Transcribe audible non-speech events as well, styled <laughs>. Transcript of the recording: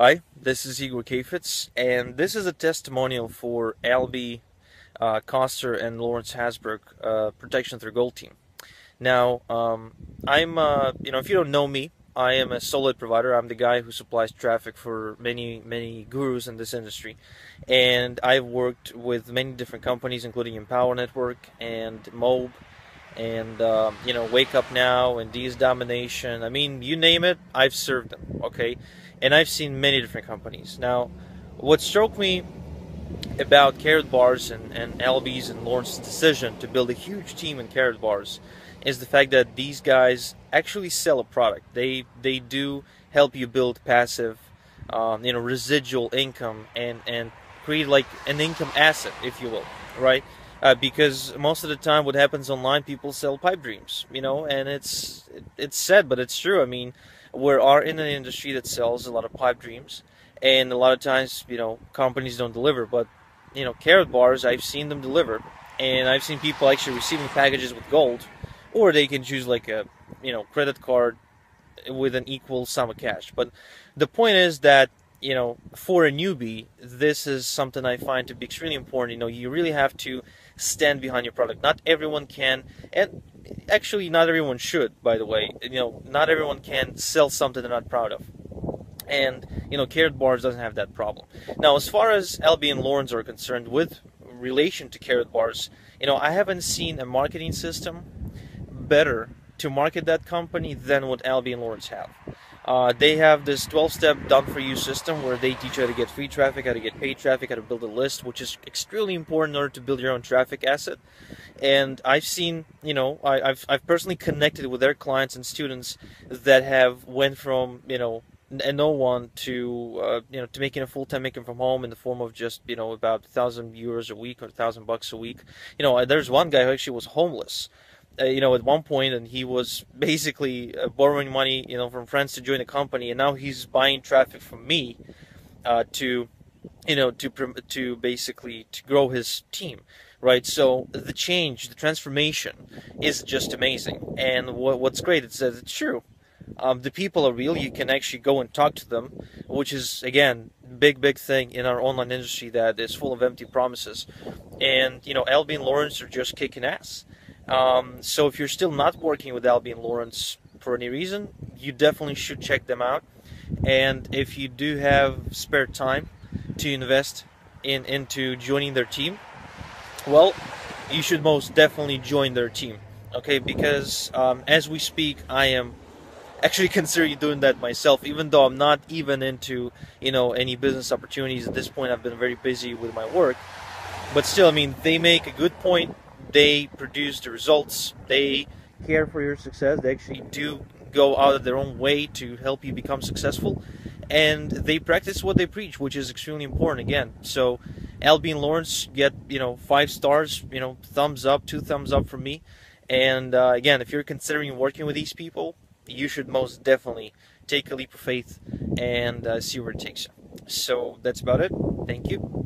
Hi, this is Igor Kheifets, and this is a testimonial for Albie uh, Koster and Lawrence Hasbrook uh, Protection Through Gold team. Now, um, I'm, uh, you know, if you don't know me, I am a solid provider. I'm the guy who supplies traffic for many, many gurus in this industry. And I've worked with many different companies, including Empower Network and MOBE and, um, you know, Wake Up Now and D's Domination. I mean, you name it, I've served them, okay? and I've seen many different companies. Now, what struck me about Karatbars and, and Albie's and Lawrence's decision to build a huge team in Karatbars is the fact that these guys actually sell a product. They they do help you build passive, um, you know, residual income and and create like an income asset, if you will, right? Uh, because most of the time, what happens online, people sell pipe dreams, you know, and it's it's sad, but it's true. I mean, we are in an industry that sells a lot of pipe dreams, and a lot of times, you know, companies don't deliver. But you know, Karatbars I've seen them deliver, and I've seen people actually receiving packages with gold, or they can choose like a you know credit card with an equal sum of cash. But the point is that you know, for a newbie, this is something I find to be extremely important. You know, you really have to stand behind your product. Not everyone can, and actually, not everyone should. By the way, you know, not everyone can sell something they're not proud of. And you know, Karatbars doesn't have that problem. Now, as far as Albie and Lawrence are concerned, with relation to Karatbars, you know, I haven't seen a marketing system better to market that company than what Albie and Lawrence have. Uh, they have this 12-step done-for-you system where they teach you how to get free traffic, how to get paid traffic, how to build a list, which is extremely important in order to build your own traffic asset. And I've seen, you know, I, have I've personally connected with their clients and students that have went from, you know, no one to uh, you know to making a full time income from home in the form of just you know about a thousand euros a week or a thousand bucks a week. You know, there's one guy who actually was homeless uh, you know, at one point, and he was basically uh, borrowing money, you know, from friends to join the company, and now he's buying traffic from me uh, to, you know, to to basically to grow his team, right? So the change, the transformation, is just amazing. And what, what's great is that it's true. Um, the people are real. You can actually go and talk to them, which is again big, big thing in our online industry that is full of empty promises. And you know, Albie and Lawrence are just kicking ass. Um, so if you're still not working with Albie and Lawrence for any reason, you definitely should check them out. And if you do have spare time to invest in into joining their team, well, you should most definitely join their team. Okay, because um, as we speak, I am actually <laughs> considering doing that myself, even though I'm not even into you know any business opportunities at this point. I've been very busy with my work, but still, I mean, they make a good point they produce the results. They care for your success. They actually do go out of their own way to help you become successful. And they practice what they preach, which is extremely important again. So Albie and Lawrence get, you know, five stars, you know, thumbs up, two thumbs up from me. And uh, again, if you're considering working with these people, you should most definitely take a leap of faith and uh, see where it takes you. So that's about it. Thank you.